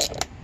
you.